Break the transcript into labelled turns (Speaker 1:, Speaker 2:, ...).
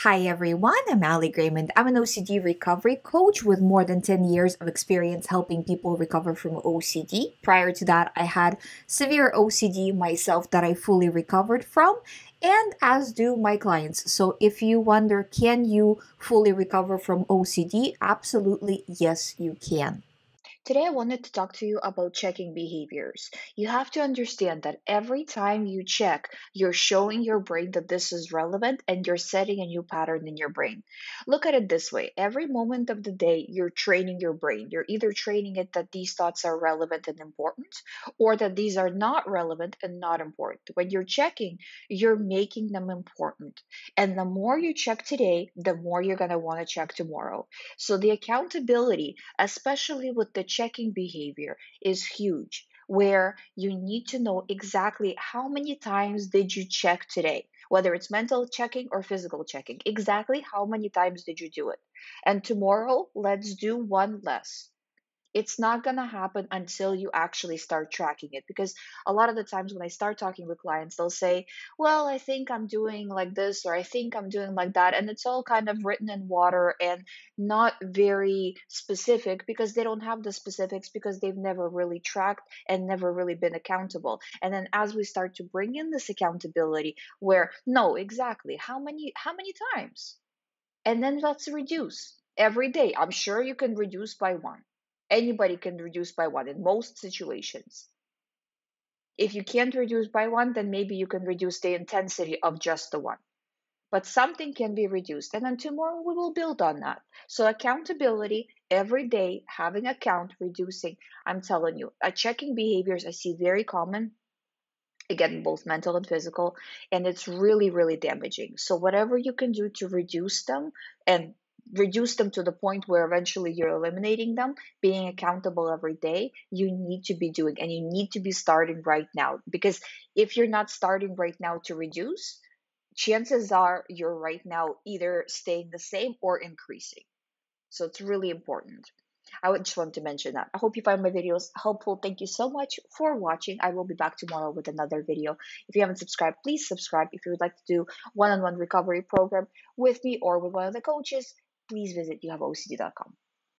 Speaker 1: Hi everyone, I'm Ali Greymond. I'm an OCD recovery coach with more than 10 years of experience helping people recover from OCD. Prior to that, I had severe OCD myself that I fully recovered from, and as do my clients. So if you wonder, can you fully recover from OCD? Absolutely, yes, you can. Today, I wanted to talk to you about checking behaviors. You have to understand that every time you check, you're showing your brain that this is relevant and you're setting a new pattern in your brain. Look at it this way every moment of the day, you're training your brain. You're either training it that these thoughts are relevant and important, or that these are not relevant and not important. When you're checking, you're making them important. And the more you check today, the more you're going to want to check tomorrow. So, the accountability, especially with the checking behavior is huge where you need to know exactly how many times did you check today whether it's mental checking or physical checking exactly how many times did you do it? And tomorrow let's do one less it's not going to happen until you actually start tracking it because a lot of the times when i start talking with clients they'll say well i think i'm doing like this or i think i'm doing like that and it's all kind of written in water and not very specific because they don't have the specifics because they've never really tracked and never really been accountable. And then as we start to bring in this accountability where no exactly how many how many times? And then let's reduce every day. I'm sure you can reduce by one anybody can reduce by one in most situations. If you can't reduce by one, then maybe you can reduce the intensity of just the one. But something can be reduced, and then tomorrow we will build on that. So, accountability every day, having a count, reducing. I'm telling you, uh, checking behaviors I see very common again both mental and physical and it's really really damaging so whatever you can do to reduce them and reduce them to the point where eventually you're eliminating them, being accountable every day, you need to be doing and you need to be starting right now. Because if you're not starting right now to reduce, chances are you're right now either staying the same or increasing. So it's really important. I would just want to mention that. I hope you find my videos helpful. Thank you so much for watching. I will be back tomorrow with another video. If you haven't subscribed, please subscribe. If you would like to do one-on-one recovery program with me or with one of the coaches, please visit youhaveocd.com.